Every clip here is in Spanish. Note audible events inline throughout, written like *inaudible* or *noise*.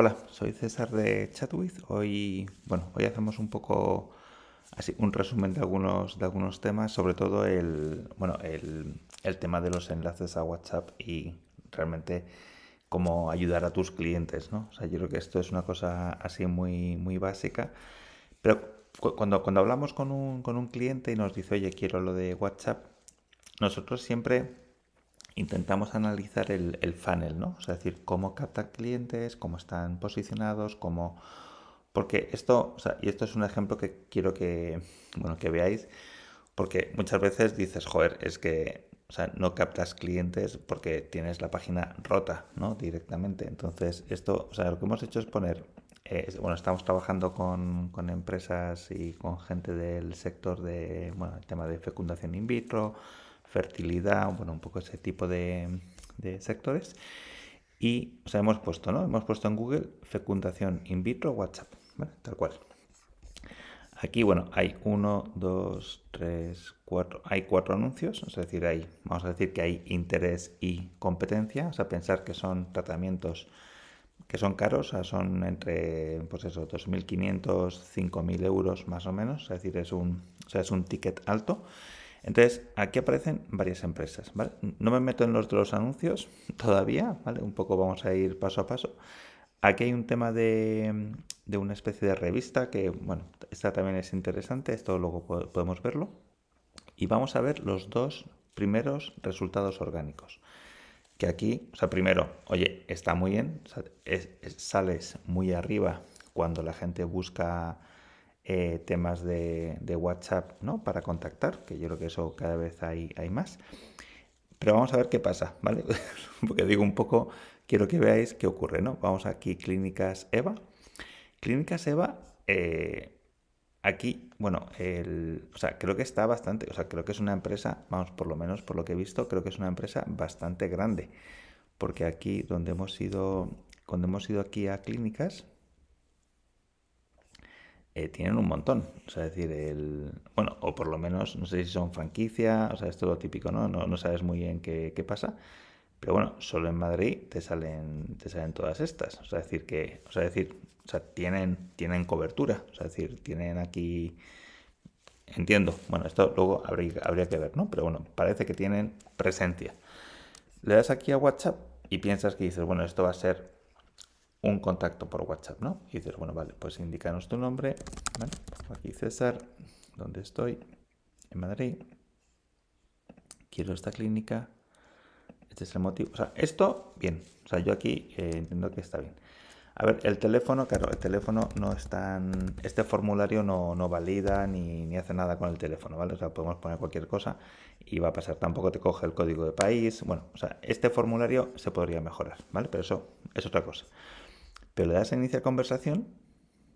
Hola, soy César de Chatwith. Hoy, bueno, hoy hacemos un poco así un resumen de algunos de algunos temas, sobre todo el, bueno, el, el tema de los enlaces a WhatsApp y realmente cómo ayudar a tus clientes, ¿no? O sea, yo creo que esto es una cosa así muy muy básica, pero cuando cuando hablamos con un con un cliente y nos dice, "Oye, quiero lo de WhatsApp", nosotros siempre intentamos analizar el, el, funnel, ¿no? O sea, decir, cómo captan clientes, cómo están posicionados, cómo... Porque esto, o sea, y esto es un ejemplo que quiero que, bueno, que veáis, porque muchas veces dices, joder, es que, o sea, no captas clientes porque tienes la página rota, ¿no? Directamente. Entonces, esto, o sea, lo que hemos hecho es poner, eh, bueno, estamos trabajando con, con, empresas y con gente del sector de, bueno, el tema de fecundación in vitro, fertilidad, bueno, un poco ese tipo de, sectores. Y o sea, hemos puesto, ¿no? Hemos puesto en Google fecundación in vitro WhatsApp. Tal cual. Aquí, bueno, hay uno, dos, tres, cuatro, hay cuatro anuncios, es decir, hay, vamos a decir que hay interés y competencia, o sea, pensar que son tratamientos que son caros, o sea, son entre, pues eso, 2.500, 5.000 euros más o menos, es decir, es un, o sea, es un ticket alto. Entonces, aquí aparecen varias empresas. No me meto en los de los anuncios *laughs* todavía, ¿vale? Un poco vamos a ir paso a paso. Aquí hay un tema de, de una especie de revista que, bueno, esta también es interesante, esto luego podemos verlo. Y vamos a ver los dos primeros resultados orgánicos. Que aquí, o sea, primero, oye, está muy bien, sales muy arriba cuando la gente busca eh, temas de, WhatsApp ¿no? para contactar, que yo creo que eso cada vez hay, hay más. Pero vamos a ver qué pasa, ¿vale? *laughs* Porque digo un poco, quiero que veáis qué ocurre, ¿no? Vamos aquí, Clínicas EVA. Clínicas EVA, eh, aquí, bueno, el, o sea, creo que está bastante, o sea, creo que es una empresa, vamos, por lo menos por lo que he visto, creo que es una empresa bastante grande. Porque aquí, donde hemos ido, cuando hemos ido aquí a clínicas, eh, tienen un montón. O sea, es decir, el. Bueno, o por lo menos, no sé si son franquicia, o sea, es todo típico, ¿no? No, no sabes muy bien qué, qué, pasa. Pero bueno, solo en Madrid te salen, te salen todas estas. O sea, decir que. O sea, decir, o sea, tienen, tienen cobertura. O sea, decir, tienen aquí. Entiendo. Bueno, esto luego habría, habría que ver, ¿no? Pero bueno, parece que tienen presencia. Le das aquí a WhatsApp y piensas que dices, bueno, esto va a ser un contacto por WhatsApp, ¿no? Y dices, bueno, vale, pues indícanos tu nombre, ¿vale? Aquí César, ¿dónde estoy? En Madrid. Quiero esta clínica. Este es el motivo. O sea, esto, bien. O sea, yo aquí eh, entiendo que está bien. A ver, el teléfono, claro, el teléfono no es tan... Este formulario no, no valida ni, ni, hace nada con el teléfono, ¿vale? O sea, podemos poner cualquier cosa y va a pasar. Tampoco te coge el código de país. Bueno, o sea, este formulario se podría mejorar, ¿vale? Pero eso es otra cosa. Pero le das a iniciar conversación,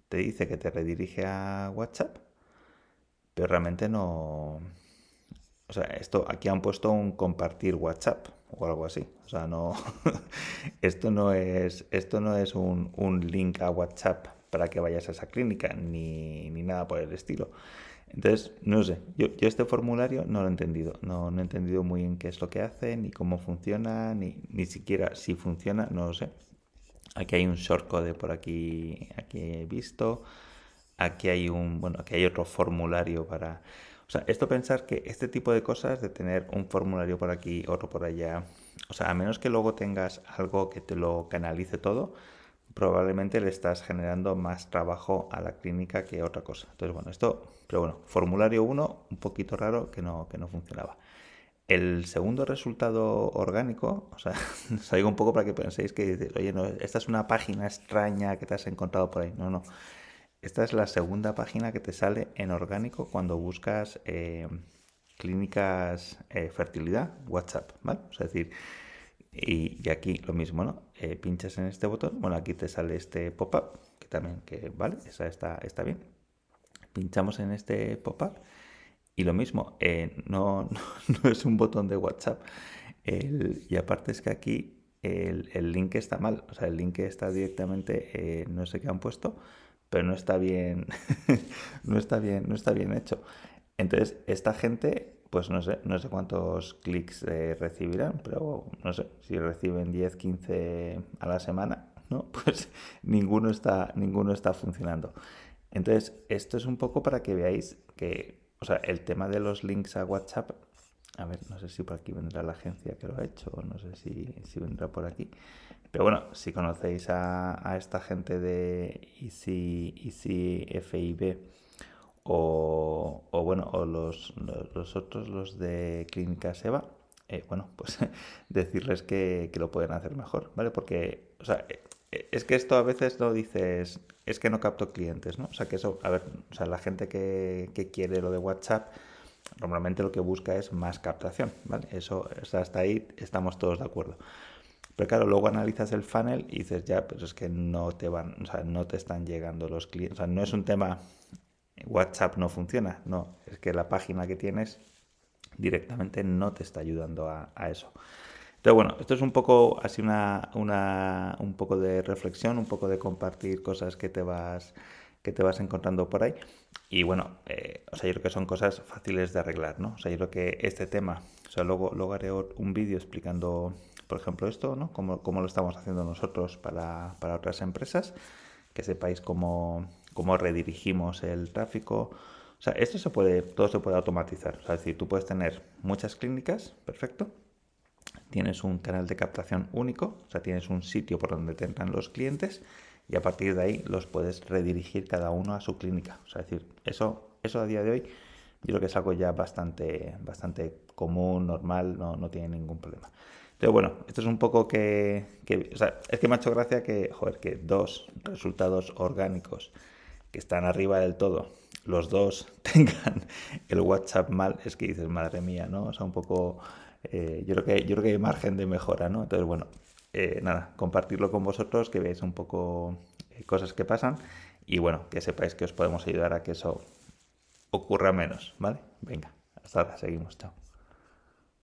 te dice que te redirige a WhatsApp, pero realmente no... O sea, esto aquí han puesto un compartir WhatsApp o algo así. O sea, no... *laughs* esto no es, esto no es un, un, link a WhatsApp para que vayas a esa clínica, ni, ni nada por el estilo. Entonces, no sé, yo, yo, este formulario no lo he entendido, no, no, he entendido muy bien qué es lo que hace, ni cómo funciona, ni, ni siquiera si funciona, no lo sé. Aquí hay un shortcode por aquí, aquí he visto. Aquí hay un, bueno, aquí hay otro formulario para... O sea, esto pensar que este tipo de cosas, de tener un formulario por aquí, otro por allá, o sea, a menos que luego tengas algo que te lo canalice todo, probablemente le estás generando más trabajo a la clínica que otra cosa. Entonces, bueno, esto, pero bueno, formulario 1, un poquito raro que no, que no funcionaba. El segundo resultado orgánico, o sea, *laughs* os digo un poco para que penséis que dices, oye, no, esta es una página extraña que te has encontrado por ahí. No, no. Esta es la segunda página que te sale en orgánico cuando buscas eh, clínicas eh, fertilidad, WhatsApp, ¿vale? Es decir, y, y, aquí lo mismo, ¿no? Eh, pinchas en este botón, bueno, aquí te sale este pop-up, que también, que vale, esa está, está bien. Pinchamos en este pop-up y lo mismo, eh, *laughs* no, no, es un botón de WhatsApp. Y aparte es que aquí el, el, link está mal. O sea, el link está directamente, eh, no sé qué han puesto, pero no está bien, *laughs* no está bien, no está bien hecho. Entonces, esta gente, pues no sé, no sé cuántos clics eh, recibirán, pero no sé, si reciben 10, 15 a la semana, ¿no? *laughs* Pues ninguno está, ninguno está funcionando. Entonces, esto es un poco para que veáis que, o sea, el tema de los links a WhatsApp, a ver, no sé si por aquí vendrá la agencia que lo ha hecho, no sé si, si vendrá por aquí. Pero bueno, si conocéis a, esta gente de Easy, Easy FIB o, o bueno, o los, los, otros, los de Clínica Seba, eh, bueno, pues *laughs* decirles que, que, lo pueden hacer mejor, ¿vale? Porque, o sea, eh, es que esto a veces lo dices, es que no capto clientes, ¿no? O sea, que eso, a ver, o sea, la gente que, que quiere lo de WhatsApp, normalmente lo que busca es más captación, ¿vale? Eso, hasta ahí estamos todos de acuerdo. Pero claro, luego analizas el funnel y dices, ya, pues es que no te van, o sea, no te están llegando los clientes. O sea, no es un tema, WhatsApp no funciona, no, es que la página que tienes directamente no te está ayudando a, eso. Entonces, bueno, esto es un poco así una, una, un poco de reflexión, un poco de compartir cosas que te vas que te vas encontrando por ahí. Y bueno, eh, o sea, yo creo que son cosas fáciles de arreglar, ¿no? O sea, yo creo que este tema, o sea, luego, luego haré un vídeo explicando por ejemplo, esto, ¿no? Cómo, lo estamos haciendo nosotros para, otras empresas, que sepáis cómo, cómo redirigimos el tráfico. O sea, esto se puede, todo se puede automatizar. O sea, es decir, tú puedes tener muchas clínicas, perfecto. Tienes un canal de captación único, o sea, tienes un sitio por donde te entran los clientes y a partir de ahí los puedes redirigir cada uno a su clínica. O sea, decir, eso, eso a día de hoy yo creo que es algo ya bastante, bastante común, normal, no, no tiene ningún problema. Pero bueno, esto es un poco que, o sea, es que me ha hecho gracia que, joder, que dos resultados orgánicos que están arriba del todo, los dos *laughs* tengan el WhatsApp mal, es que dices, madre mía, ¿no? O sea, un poco, eh, yo, creo que, yo creo que hay margen de mejora, ¿no? Entonces, bueno, eh, nada, compartirlo con vosotros, que veáis un poco eh, cosas que pasan y bueno, que sepáis que os podemos ayudar a que eso ocurra menos, ¿vale? Venga, hasta ahora, seguimos, chao.